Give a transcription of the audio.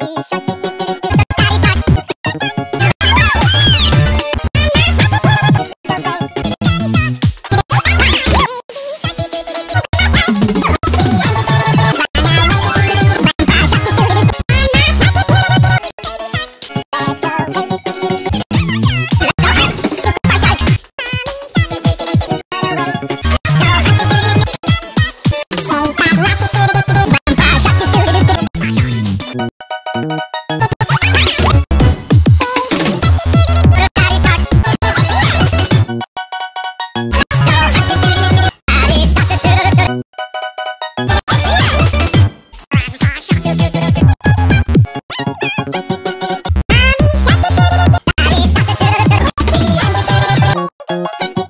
capricha. Thank you.